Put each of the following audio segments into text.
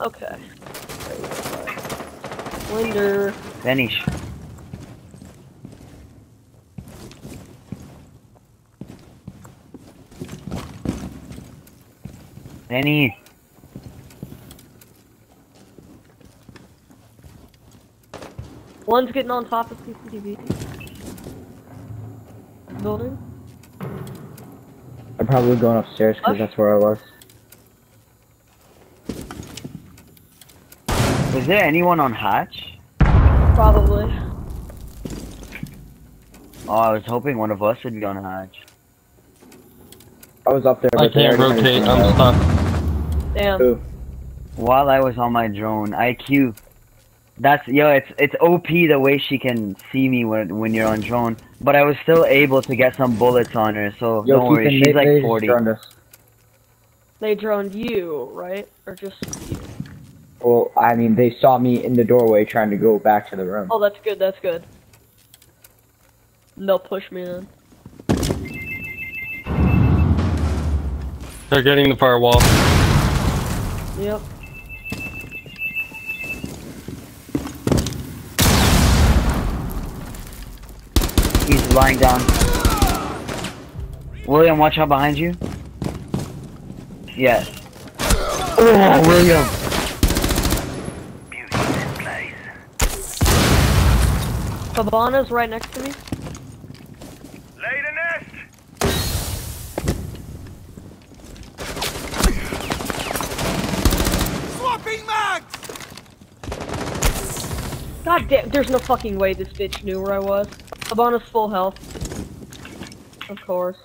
Okay. Linder. Vanish. Danny. One's getting on top of CCTV. Building. I'm probably going upstairs because that's where I was. Was there anyone on hatch? Probably. Oh, I was hoping one of us would be on hatch. I was up there. I can't rotate, I'm it. stuck. Damn. Who? While I was on my drone, IQ. That's yo, it's it's OP the way she can see me when when you're on drone. But I was still able to get some bullets on her, so Yo, don't worry. She's they- they like just 40. droned us. They droned you, right? Or just you? Well, I mean, they saw me in the doorway trying to go back to the room. Oh, that's good, that's good. They'll push me in. They're getting the firewall. Yep. He's lying down. William, watch out behind you. Yes. Oh, William. Cabana's right next to me. Lay the nest! Swapping mags! God damn, there's no fucking way this bitch knew where I was. Cabana's full health. Of course.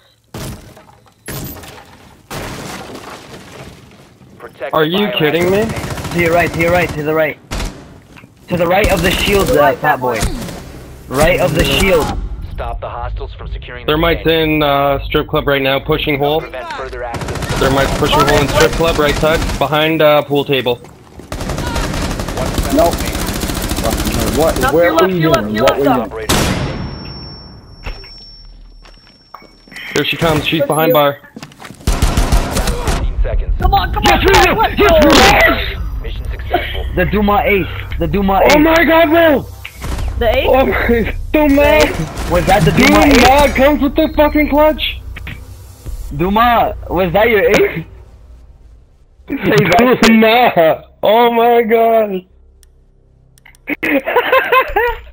Protect Are you kidding me? To your right, to your right, to the right. To the right of the shield, To the uh, right, fat that boy. One. Right of the shield. Stop the hostiles from securing Thermite's container. in uh, strip club right now, pushing hole. Prevent further access. Thermite's pushing hole in strip club, right side, behind uh, pool table. Nope. What? Not Where are left, you your doing? left, your What were left, you Here she comes, she's behind bar. Come on, come Yes, on, William! come on, Yes, let's! Mission successful. The Duma Ace. The Duma Ace. Oh my god, Will! The eight? Oh my... Duma! Was that the Duma Ace? Duma comes with the fucking clutch! Duma, was that your ace? Say that. Duma! Oh my god!